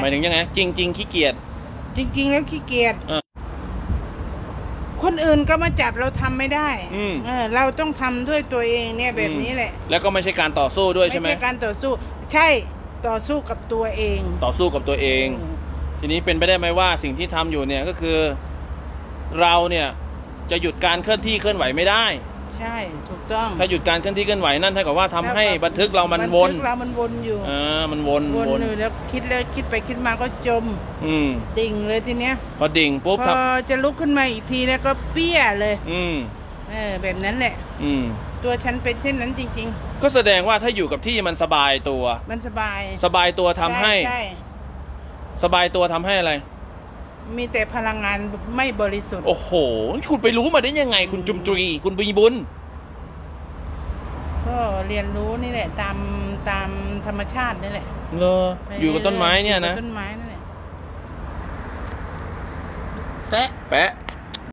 หมายถึงยังไงจริงจริงๆขี้เกียจจริง ๆ แล้วขี้เกียจเออ คนอื่นก็มาจับเราทำไม่ได้อืม เออเราต้องทำด้วยตัวเองเนี่ยแบบนี้แหละ แล้วก็ไม่ใช่การต่อสู้ด้วยใช่ไหมไม่ใช่การต่อสู้ ใช่ต่อสู้กับตัวเองต่อสู้กับตัวเอง ทีนี้เป็นไปได้ไหมว่าสิ่งที่ทำอยู่เนี่ยก็คือ เราเนี่ยจะหยุดการเคลื่อนที่เคลื่อนไหวไม่ได้ ใช่ถูกต้องถ้าหยุดการเคลื่อนที่เคลื่อนไหวนั่นเท่ากับว่าทำให้บันทึกเรามันบัวนทึกเรามันวนอยู่อ่ามันวนวนวนอยู่แล้วคิดแล้วคิดไปคิดมาก็จมอืมดิ่งเลยทีเนี้ยพอดิ่งปุ๊บพทอจะลุกขึ้นมาอีกทีแล้วก็เปี้ยเลยำอืมเออแบบนั้นแหละ อืมตัวฉันเป็นเช่นนั้นจริง ก็แสดงว่าถ้าอยู่กับที่มันสบายตัว ๆ มันสบายสบายตัวทำให้ช่ช่สบายตัวทำให้อะไร มีแต่พลังงานไม่บริสุทธิ์ โอ้โห คุณไปรู้มาได้ยังไง คุณจุมตรีคุณบีบุญ ก็เรียนรู้นี่แหละ ตามตามธรรมชาตินี่แหละเลอไปอยู่กับต้นไม้เนี่ยนะอกับต้นไม้นั่นแหละแปะแปะ